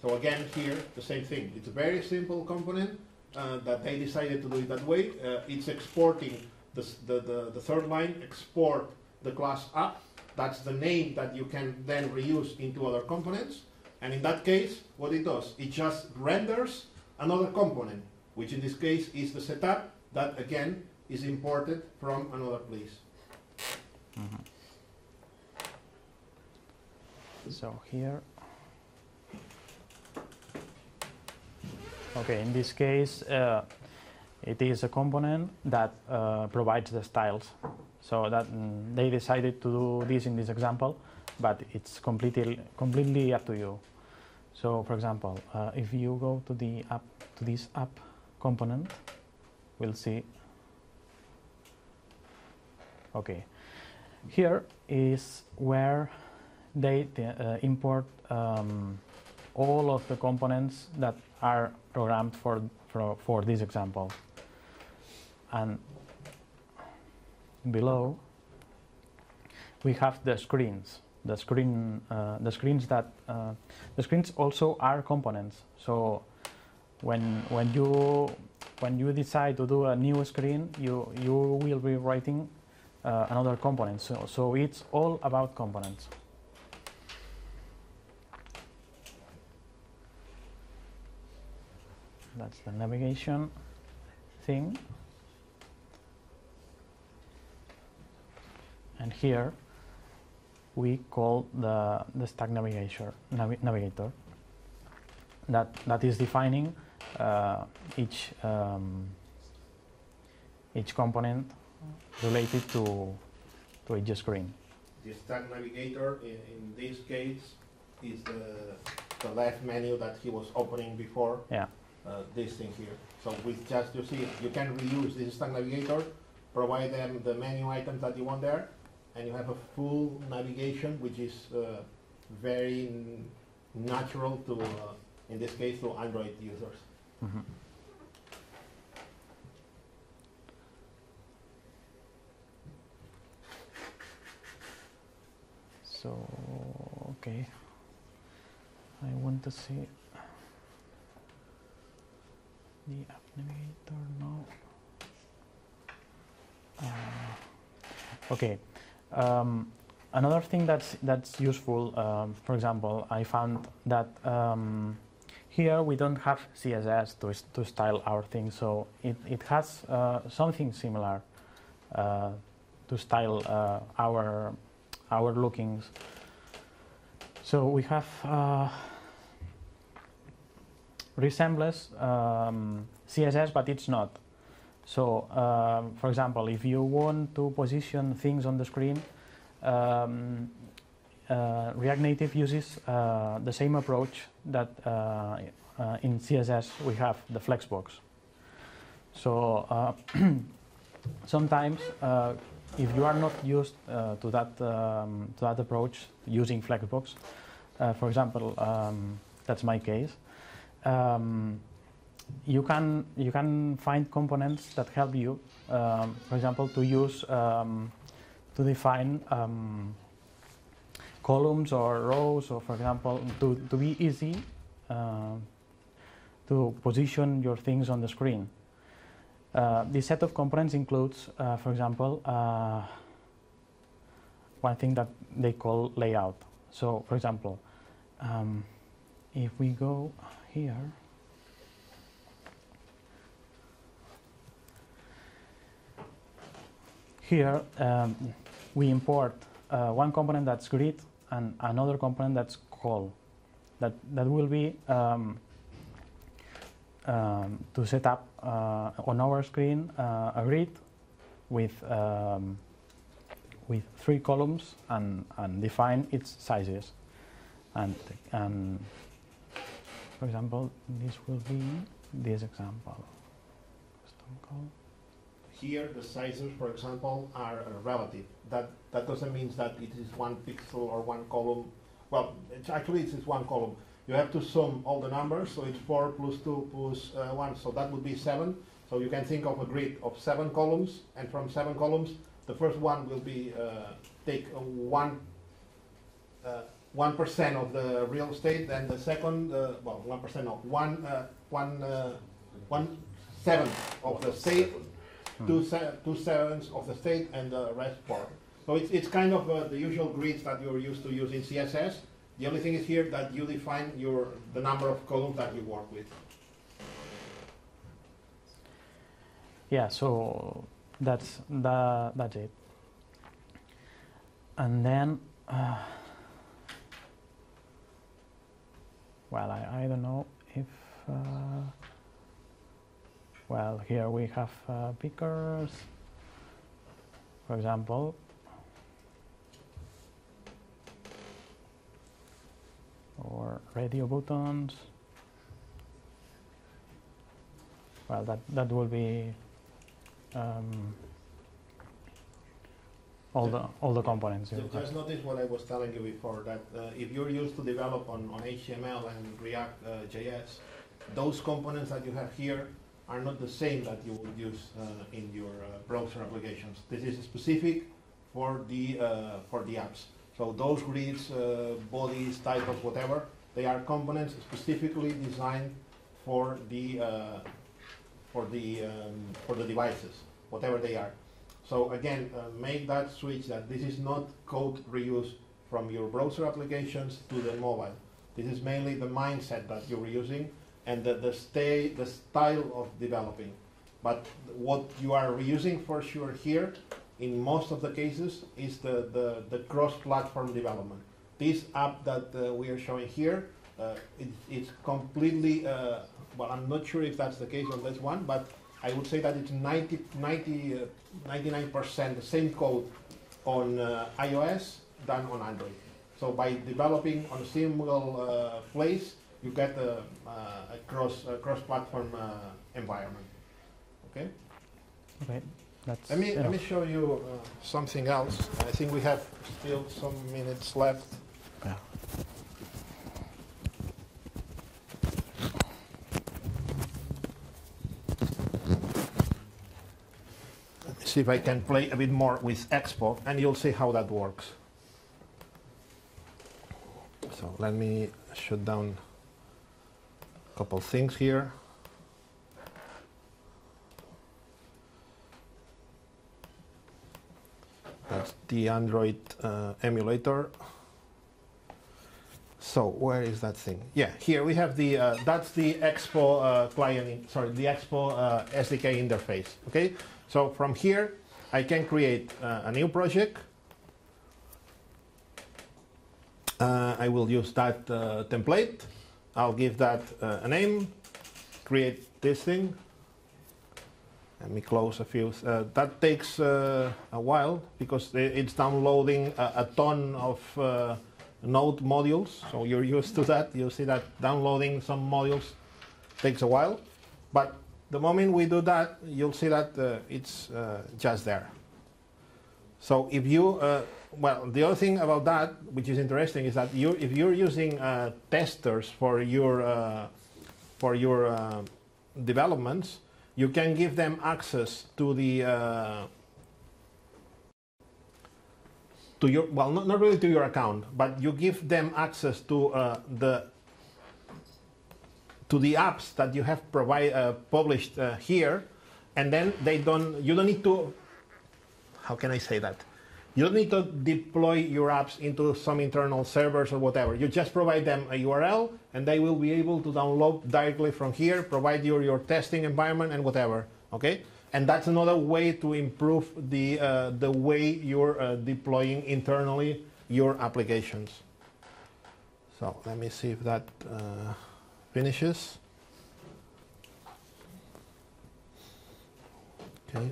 So again, here, the same thing. It's a very simple component uh, that they decided to do it that way. Uh, it's exporting the, the, the, the third line, export the class app. That's the name that you can then reuse into other components. And in that case, what it does, it just renders another component, which in this case is the setup that again is imported from another place. Mhm. So here, okay, in this case, uh, it is a component that uh, provides the styles. So that mm, they decided to do this in this example, but it's completely completely up to you. So, for example, uh, if you go to the app to this app component, we'll see. Okay, here is where they uh, import um, all of the components that are programmed for, for, for this example. And below, we have the screens. The screen, uh, the screens that uh, the screens also are components. So when when you when you decide to do a new screen, you you will be writing uh, another component. So, so it's all about components. That's the navigation thing. And here we call the, the stack navigator, navi- navigator that, that is defining uh, each, um, each component related to, to each screen. The stack navigator in, in this case is the, the left menu that he was opening before. Yeah. Uh, this thing here. So with just you see, you can reuse this stack navigator, provide them the menu items that you want there, and you have a full navigation, which is uh, very natural to, uh, in this case, to Android users. Mhm. So, okay. I want to see the app navigator now. Uh, okay. Um, another thing that's that's useful. Um, for example, I found that um, here we don't have CSS to, to style our thing, so it, it has uh, something similar uh, to style uh, our our lookings. So we have uh, resembles um, CSS, but it's not. So, um, for example, if you want to position things on the screen, um, uh, React Native uses uh, the same approach that uh, uh, in CSS we have the flexbox. So uh, sometimes, if you are not used to that um, to that approach using flexbox, for example, um, that's my case. Um, you can you can find components that help you, um, for example, to use um, to define um, columns or rows, or for example, to, to be easy uh, to position your things on the screen. Uh, this set of components includes, uh, for example, uh, one thing that they call layout. So, for example, um, if we go here, here um, we import uh, one component that's grid and another component that's Col. That that will be um, um, to set up uh, on our screen uh, a grid with um, with three columns and, and define its sizes. And, and for example, this will be this example. Custom call. Here, the sizes, for example, are relative. That, that doesn't mean that it is one pixel or one column. Well, it's actually it's one column. You have to sum all the numbers, so it's four plus two plus uh, one, so that would be seven. So you can think of a grid of seven columns, and from seven columns, the first one will be uh, take one uh, one percent of the real estate, and the second, uh, well, one percent of one uh, one uh, one seventh of the state, two, se- two sevenths of the state and the rest part. So it's, it's kind of uh, the usual grids that you're used to use in CSS. The only thing is here that you define your, the number of columns that you work with. Yeah, so that's the, that's it. And then, uh, well, I, I don't know if, uh, well, here we have uh, pickers, for example. Or radio buttons. Well, that, that will be um, all the all the components. have. Just notice what I was telling you before, that uh, if you're used to develop on, on HTML and React uh, JS, those components that you have here are not the same that you would use uh, in your uh, browser applications. This is specific for the, uh, for the apps. So those grids, uh, bodies, titles, whatever, they are components specifically designed for the, uh, for the, um, for the devices, whatever they are. So again, uh, make that switch that this is not code reuse from your browser applications to the mobile. This is mainly the mindset that you're using and the, the stay, the style of developing. But what you are reusing for sure here, in most of the cases, is the, the, the cross-platform development. This app that uh, we are showing here, uh, it, it's completely, uh, well, I'm not sure if that's the case on this one, but I would say that it's 90, 90, uh, 99% the same code on uh, iOS than on Android. So by developing on a single uh, place, you get a, uh, a cross a cross-platform uh, environment. Okay. Okay, that's Let me let me show you uh, something else. I think we have still some minutes left. Yeah. See if I can play a bit more with Expo, and you'll see how that works. So let me shut down couple things here. That's the Android uh, emulator. So where is that thing? Yeah, here we have the, uh, that's the Expo uh, client, sorry, the Expo uh, SDK interface, okay? So from here, I can create uh, a new project. Uh, I will use that template. I'll give that uh, a name, create this thing. Let me close a few. Uh, that takes uh, a while because it's downloading a, a ton of uh, Node modules. So you're used to that. You see that downloading some modules takes a while. But the moment we do that, you'll see that uh, it's uh, just there. So if you, uh, well, the other thing about that, which is interesting, is that you, if you're using uh, testers for your uh, for your uh, developments, you can give them access to the uh, to your well, not, not really to your account, but you give them access to uh, the to the apps that you have provide published here, and then they don't. You don't need to. How can I say that? You don't need to deploy your apps into some internal servers or whatever. You just provide them a URL, and they will be able to download directly from here, provide you your testing environment and whatever. Okay, and that's another way to improve the uh, the way you're uh, deploying internally your applications. So let me see if that uh, finishes. Okay.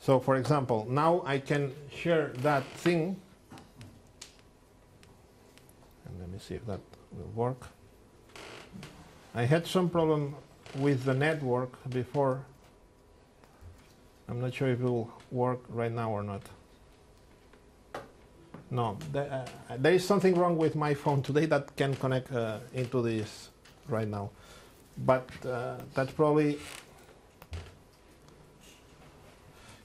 So for example, now I can share that thing. And let me see if that will work. I had some problem with the network before. I'm not sure if it will work right now or not. No, the, uh, there is something wrong with my phone today that can connect uh, into this right now. But uh, that's probably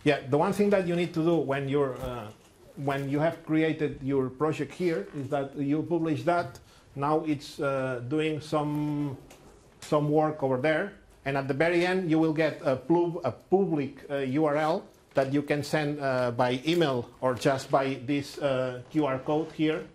Yeah, the one thing that you need to do when you're uh, when you have created your project here is that you publish that. Now it's uh, doing some some work over there, and at the very end you will get a, a public uh, URL that you can send uh, by email or just by this uh, QR code here.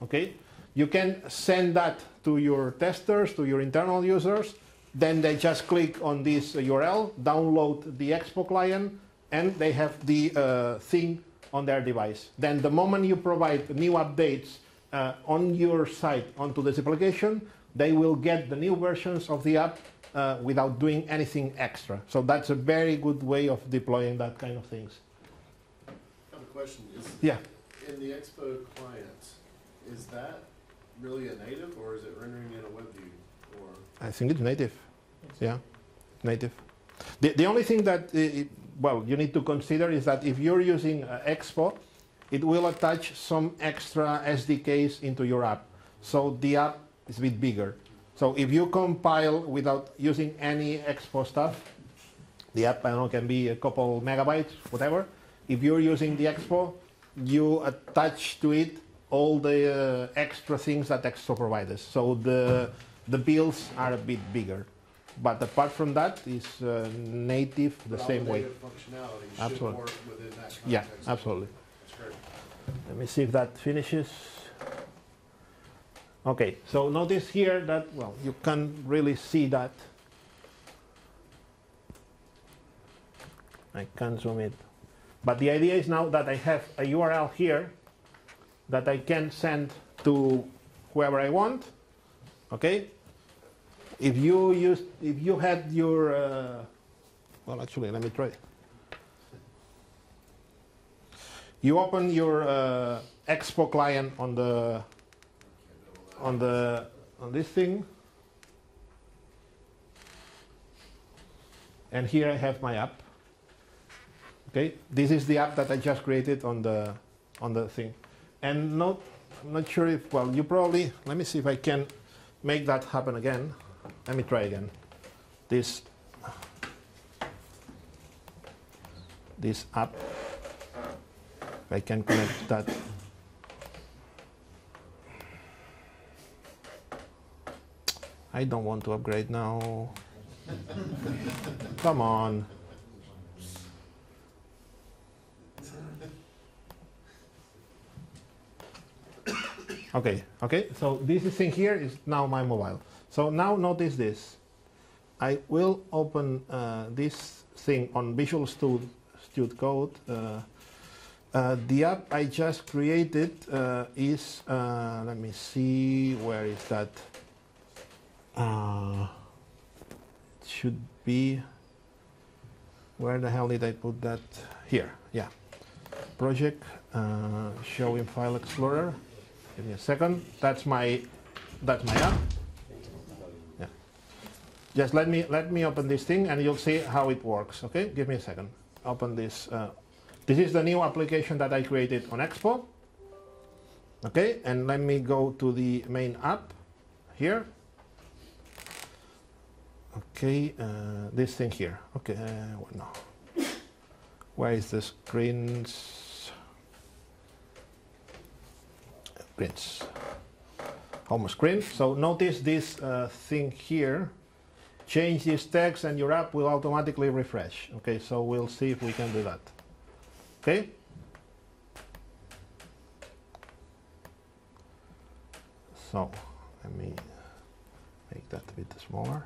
Okay, you can send that to your testers, to your internal users. Then they just click on this URL, download the Expo client, and they have the uh, thing on their device. Then the moment you provide new updates uh, on your site onto this application, they will get the new versions of the app uh, without doing anything extra. So that's a very good way of deploying that kind of things. I have a question. Is, Yeah. in the Expo client, is that really a native or is it rendering in a web view? Or I think it's native. Yeah, native. The, the only thing that, it, well, you need to consider is that if you're using uh, Expo, it will attach some extra SDKs into your app. So the app is a bit bigger. So if you compile without using any Expo stuff, the app I know, can be a couple megabytes, whatever. If you're using the Expo, you attach to it all the uh, extra things that Expo provides. So the the bills are a bit bigger. But apart from that, it's uh, native the but all same way. native functionality should Absolutely. work within that. Yeah, absolutely. Let me see if that finishes. Okay, so notice here that, well, you can really see that. I can zoom it. But the idea is now that I have a URL here that I can send to whoever I want. Okay? If you use, if you had your, uh, well, actually, let me try. You open your uh, Expo client on the on the on this thing, and here I have my app. Okay, this is the app that I just created on the on the thing, and not I'm not sure if well you probably let me see if I can make that happen again. Let me try again. This this app. I can connect that. I don't want to upgrade now. Come on. Okay, okay. So this thing here is now my mobile. So now notice this. I will open uh, this thing on Visual Studio, Code. Uh, uh, the app I just created uh, is, uh, let me see, where is that? Uh, it should be, where the hell did I put that? Here, yeah. Project, showing file explorer. Give me a second. That's my, that's my app. Just let me let me open this thing, and you'll see how it works. Okay. Give me a second. Open this. Uh, this is the new application that I created on Expo. Okay, and let me go to the main app here. Okay, uh, this thing here. Okay, uh, what no. Where is the screens? Screens. Home screen. So notice this uh, thing here. Change this text and your app will automatically refresh. Okay, so we'll see if we can do that. Okay? So let me make that a bit smaller.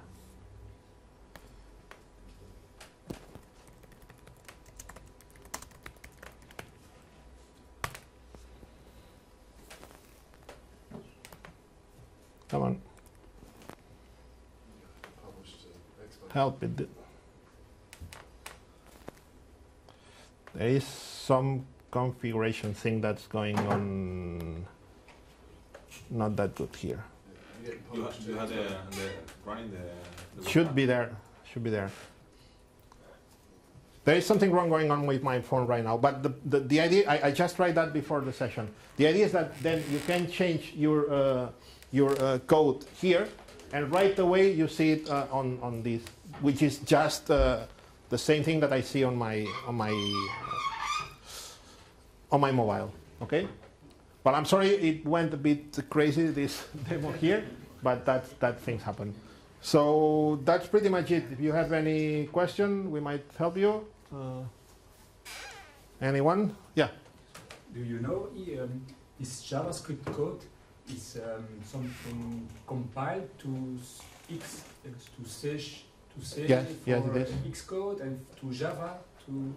Come on, Published help it. There is some configuration thing that's going on not that good here. You You, ha- published you to had the, the running the, the Should be there. Should be there. There is something wrong going on with my phone right now, but the, the, the idea, I, I just tried that before the session. The idea is that then you can change your, uh, your uh, code here, and right away you see it uh, on, on this, which is just uh, the same thing that I see on my, on my, on my mobile, okay? But I'm sorry it went a bit crazy, this demo here, but that, that things happen. So that's pretty much it. If you have any question, we might help you. Uh, anyone? Yeah. Do you know um, this JavaScript code is um, something compiled to X to Sesh to say Yes, for yes, it is. Xcode and to Java to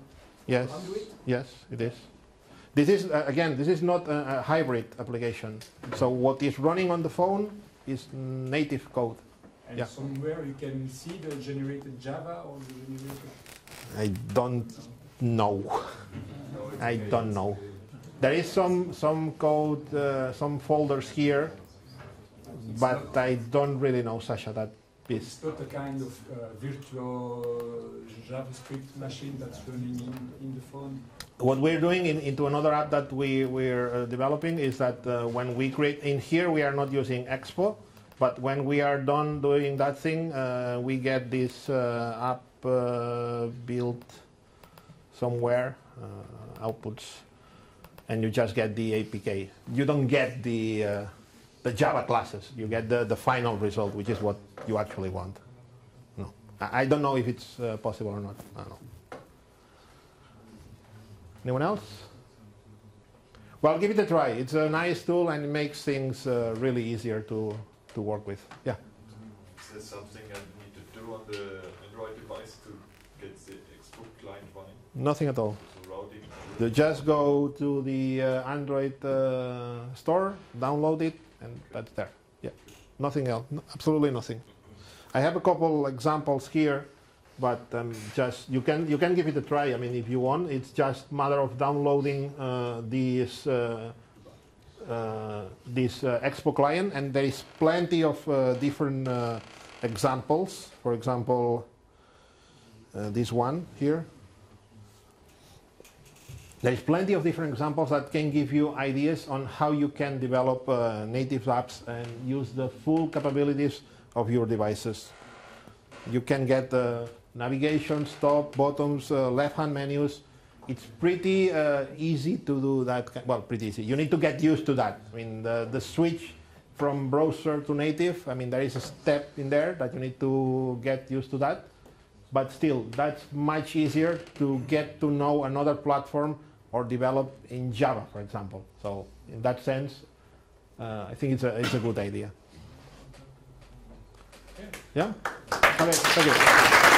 Yes. Android? Yes, it is. This is uh, again. This is not a, a hybrid application. So what is running on the phone is native code. And Yeah. somewhere you can see the generated Java or the generated. I don't know. I don't know. There is some some code, uh, some folders here, but I don't really know Sasha that piece. it's not a kind of uh, virtual JavaScript machine that's running in, in the phone. what we're doing in, into another app that we, we're uh, developing is that uh, when we create in here we are not using expo but when we are done doing that thing uh, we get this uh, app uh, built somewhere uh, outputs and you just get the apk you don't get the uh, the java classes you get the, the final result which is what you actually want no i, I don't know if it's uh, possible or not i don't know Anyone else? Well, give it a try. It's a nice tool and it makes things uh, really easier to, to work with. Yeah. Is there something I need to do on the Android device to get the Expo client running? Nothing at all. So just go to the uh, Android uh, store, download it, and that's there. Yeah. Nothing else. Absolutely nothing. I have a couple examples here, but um, just you can you can give it a try. I mean, if you want, it's just matter of downloading uh, this uh, uh, this uh, Expo client, and there is plenty of uh, different uh, examples. For example, uh, this one here. There's plenty of different examples that can give you ideas on how you can develop uh, native apps and use the full capabilities of your devices. You can get uh, navigation, stop, bottoms, uh, left-hand menus. It's pretty uh, easy to do that. Well, pretty easy. You need to get used to that. I mean, the, the switch from browser to native, I mean, there is a step in there that you need to get used to that. But still, that's much easier to get to know another platform or develop in Java, for example. So in that sense, uh, I think it's a, it's a good idea. Yeah? Okay, thank you.